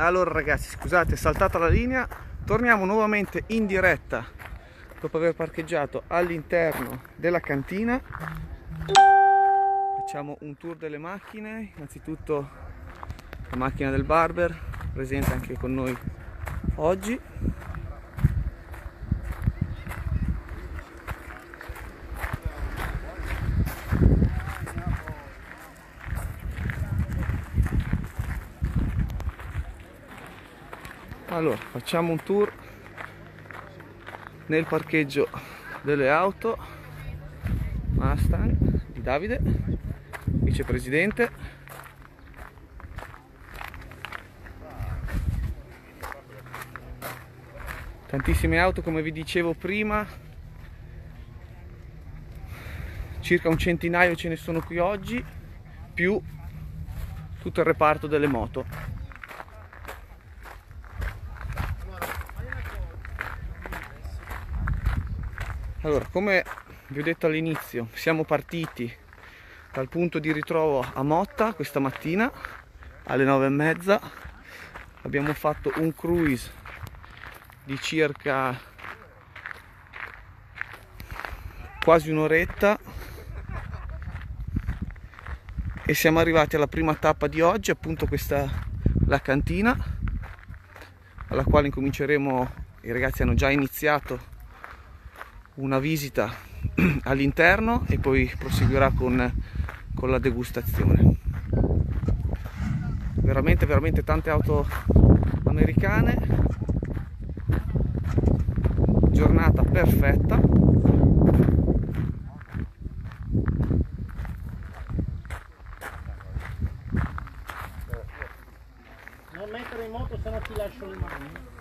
Allora ragazzi, scusate, è saltata la linea. Torniamo nuovamente in diretta dopo aver parcheggiato all'interno della cantina. Facciamo un tour delle macchine. Innanzitutto la macchina del barber, presente anche con noi oggi. Allora facciamo un tour nel parcheggio delle auto. Mustang di Davide vicepresidente. Tantissime auto come vi dicevo prima. Circa un centinaio ce ne sono qui oggi più tutto il reparto delle moto allora come vi ho detto all'inizio siamo partiti dal punto di ritrovo a Motta questa mattina alle nove e mezza. Abbiamo fatto un cruise di circa quasi un'oretta e siamo arrivati alla prima tappa di oggi appunto questa la cantina alla quale incominceremo i ragazzi hanno già iniziato una visita all'interno e poi proseguirà con, con la degustazione. Veramente veramente tante auto americane. Giornata perfetta. Non mettere in moto se no ti lascio le mani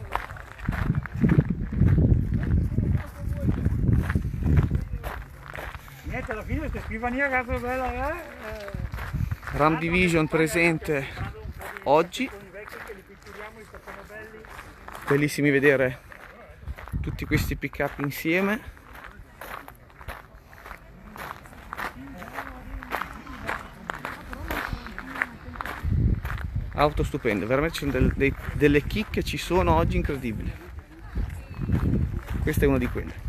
niente alla fine questa scrivania cazzo bella eh? Ram Division presente oggi. bellissimi vedere tutti questi pick up insieme. Auto stupende veramente del, dei, delle chicche ci sono oggi incredibili. Questa è una di quelle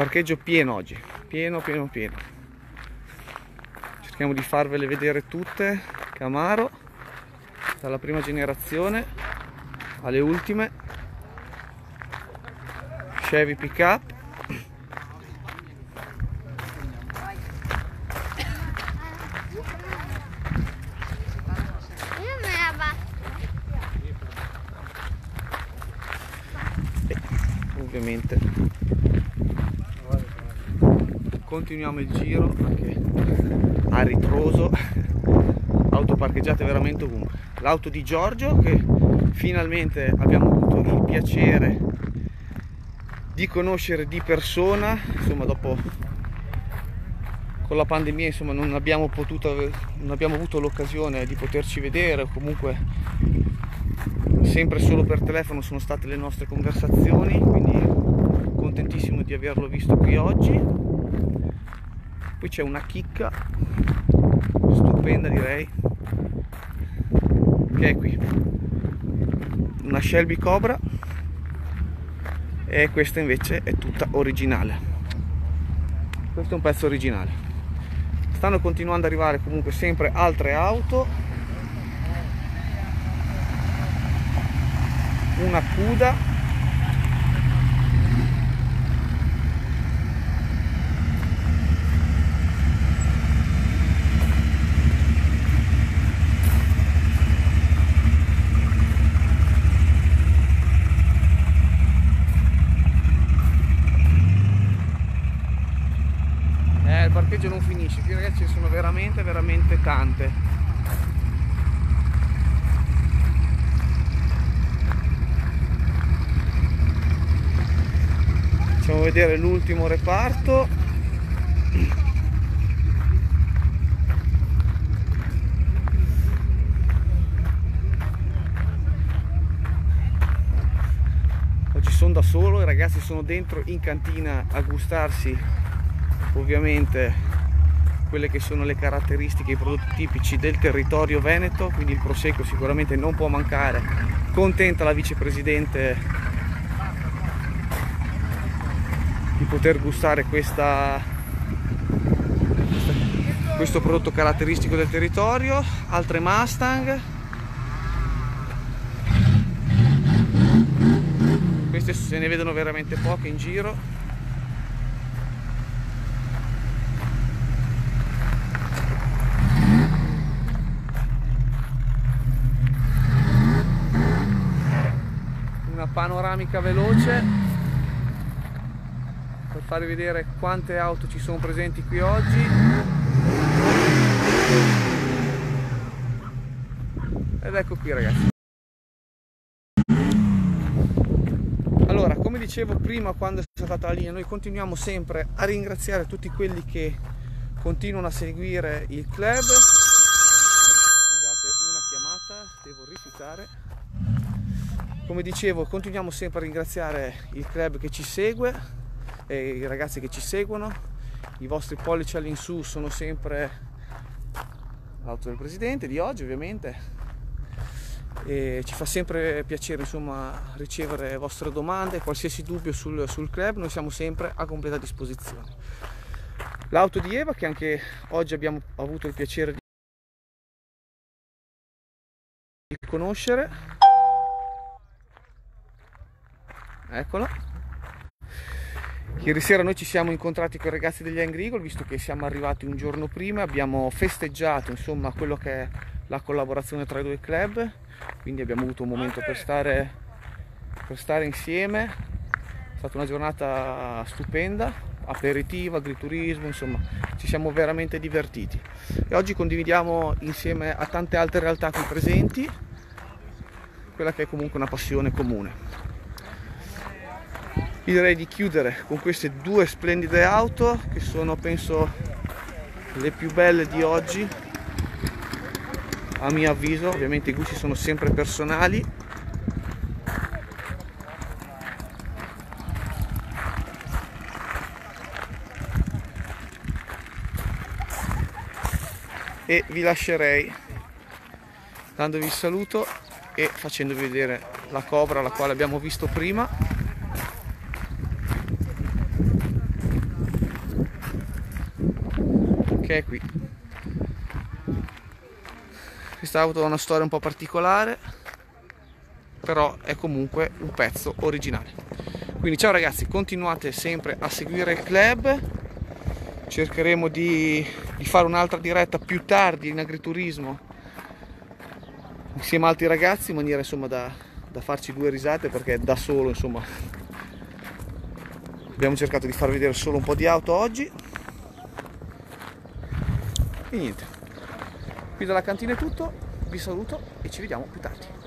parcheggio pieno oggi. Pieno pieno pieno. Cerchiamo di farvele vedere tutte. Camaro dalla prima generazione alle ultime. Chevy pickup. Ovviamente continuiamo il giro anche a ritroso. Auto parcheggiate veramente ovunque. L'auto di Giorgio che finalmente abbiamo avuto il piacere di conoscere di persona. Insomma dopo con la pandemia insomma non abbiamo potuto non abbiamo avuto l'occasione di poterci vedere. Comunque sempre solo per telefono sono state le nostre conversazioni quindi contentissimo di averlo visto qui oggi poi c'è una chicca stupenda direi che è qui. Una Shelby Cobra e questa invece è tutta originale. Questo è un pezzo originale. Stanno continuando ad arrivare comunque sempre altre auto. Una Cuda parcheggio non finisce qui ragazzi sono veramente veramente tante. Facciamo vedere l'ultimo reparto. Oggi sono da solo i ragazzi sono dentro in cantina a gustarsi ovviamente quelle che sono le caratteristiche, i prodotti tipici del territorio veneto, quindi il prosecco sicuramente non può mancare. Contenta la vicepresidente di poter gustare questa, questo prodotto caratteristico del territorio, altre Mustang. Queste se ne vedono veramente poche in giro. Una panoramica veloce per farvi vedere quante auto ci sono presenti qui oggi. Ed ecco qui ragazzi. Allora come dicevo prima quando è stata la linea noi continuiamo sempre a ringraziare tutti quelli che continuano a seguire il club. Scusate una chiamata devo rifiutare come dicevo continuiamo sempre a ringraziare il club che ci segue e i ragazzi che ci seguono. I vostri pollici all'insù sono sempre l'auto del presidente di oggi ovviamente. E ci fa sempre piacere insomma ricevere vostre domande qualsiasi dubbio sul, sul club noi siamo sempre a completa disposizione. L'auto di Eva che anche oggi abbiamo avuto il piacere di conoscere eccolo. Ieri sera noi ci siamo incontrati con i ragazzi degli Angry Eagle visto che siamo arrivati un giorno prima abbiamo festeggiato insomma quello che è la collaborazione tra i due club quindi abbiamo avuto un momento per stare, per stare insieme. È stata una giornata stupenda aperitiva, agriturismo insomma ci siamo veramente divertiti. E oggi condividiamo insieme a tante altre realtà qui presenti quella che è comunque una passione comune io direi di chiudere con queste due splendide auto che sono penso le più belle di oggi a mio avviso. Ovviamente i gusti sono sempre personali. E vi lascerei dandovi il saluto e facendovi vedere la cobra la quale abbiamo visto prima che è qui. Questa auto ha una storia un po' particolare però è comunque un pezzo originale. Quindi ciao ragazzi continuate sempre a seguire il club. Cercheremo di, di fare un'altra diretta più tardi in agriturismo insieme a altri ragazzi in maniera insomma da, da farci due risate perché da solo insomma abbiamo cercato di far vedere solo un po' di auto oggi e niente. Qui dalla cantina è tutto vi saluto e ci vediamo più tardi